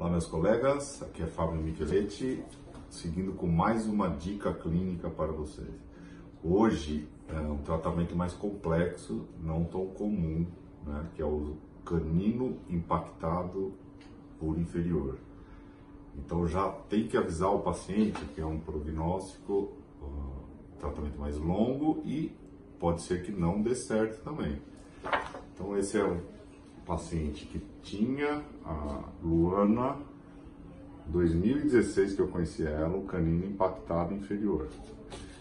Olá, meus colegas, aqui é Fábio Micheletti, seguindo com mais uma dica clínica para vocês. Hoje é um tratamento mais complexo, não tão comum, né, que é o canino impactado por inferior. Então já tem que avisar o paciente que é um prognóstico, uh, tratamento mais longo e pode ser que não dê certo também. Então esse é um paciente que tinha a Luana, 2016 que eu conheci ela, o canino impactado inferior.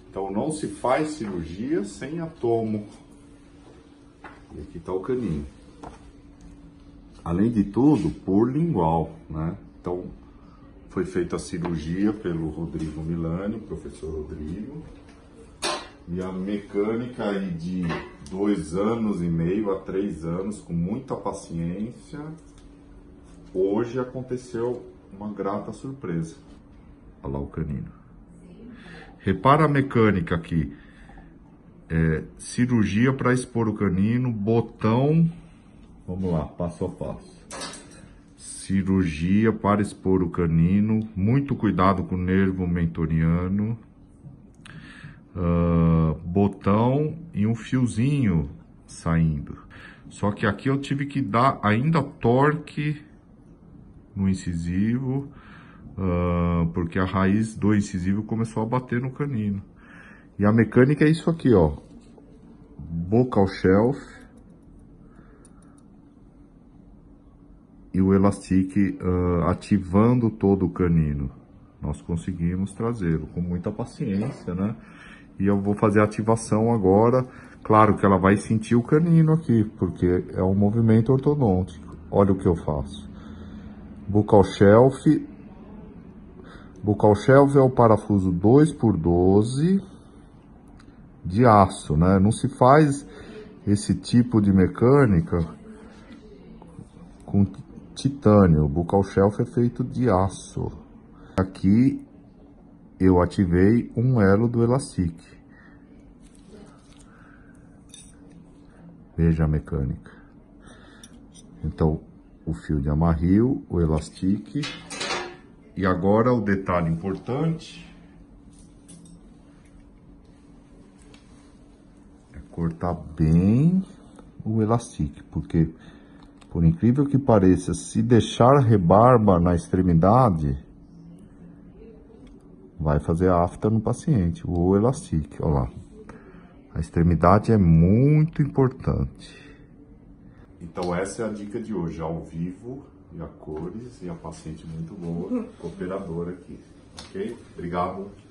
Então não se faz cirurgia sem atomo. E aqui está o canino. Além de tudo, por lingual, né? Então foi feita a cirurgia pelo Rodrigo Milani, professor Rodrigo. E a mecânica aí de dois anos e meio a três anos, com muita paciência, hoje aconteceu uma grata surpresa. Olha lá o canino. Repara a mecânica aqui. É, cirurgia para expor o canino, botão. Vamos lá, passo a passo. Cirurgia para expor o canino, muito cuidado com o nervo mentoriano. Uh, fiozinho saindo. Só que aqui eu tive que dar ainda torque no incisivo, uh, porque a raiz do incisivo começou a bater no canino. E a mecânica é isso aqui, ó. Bocal shelf. E o elastic uh, ativando todo o canino. Nós conseguimos trazê-lo com muita paciência, né? E eu vou fazer a ativação agora. Claro que ela vai sentir o canino aqui, porque é um movimento ortodôntico. Olha o que eu faço. Bucal shelf. Bucal shelf é o parafuso 2 por 12 de aço, né? Não se faz esse tipo de mecânica com titânio. O bucal shelf é feito de aço. Aqui eu ativei um elo do elastic. Veja a mecânica. Então, o fio de amarril, o elastic. E agora o detalhe importante é cortar bem o elastic, porque por incrível que pareça, se deixar rebarba na extremidade, vai fazer afta no paciente, o elastic, olha lá. A extremidade é muito importante. Então essa é a dica de hoje, ao vivo e a cores e a paciente muito boa, cooperadora aqui, ok? Obrigado.